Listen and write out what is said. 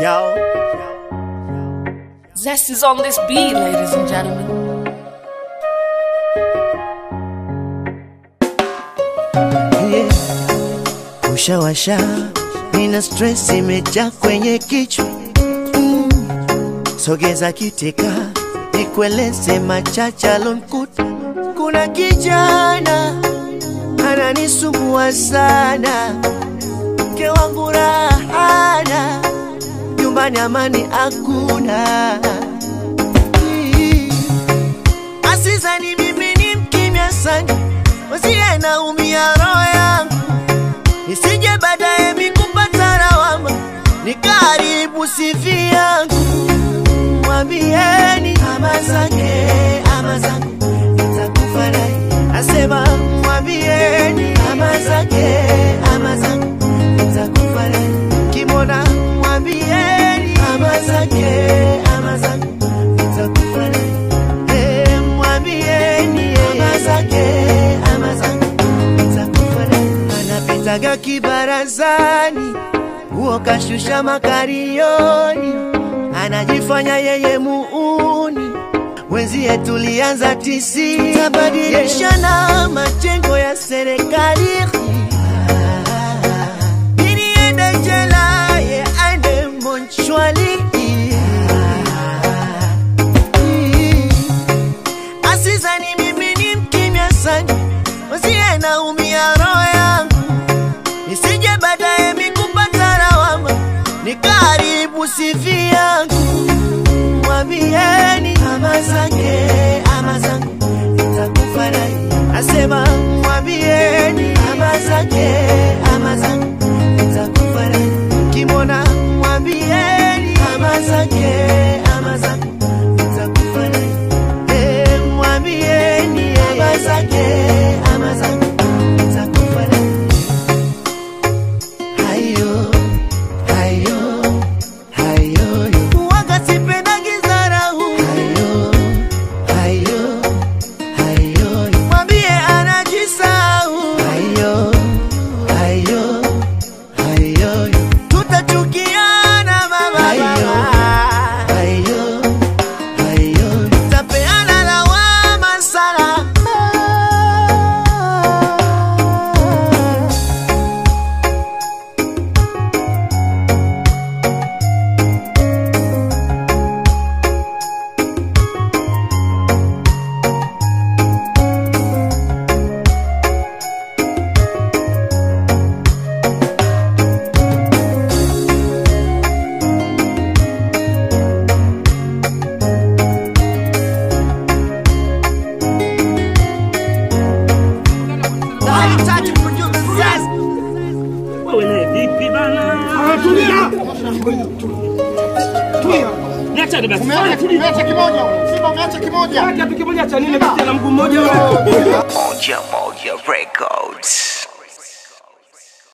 Yo, Zest is on this beat, ladies and gentlemen. yeah. Ushawasha, nina stress imejaa kwenye kichwa mm. Sogeza kiteka, nikueleze machacha alonkuta. Kuna kijana ananisumbua sana, mke wangu rahana, nyumbani amani hakuna. Asizani mimi ni mkimya sana, wasiye naumia roho yangu, nisije baadaye mikupata lawama, nikaribu sifi yangu. Mwambieni mama zake Anapitaga kibarazani, huo kashusha makarioni, anajifanya yeye muuni. Wenzie tulianza tisi, tutabadilishana majengo ya serikali. Asizani mimi ni mkimya sana, wasiye naumia Umeacha umeacha kimoja. Simba umeacha kimoja. Kitu kimoja cha nini? Na mguu mmoja. Moja Moja Records.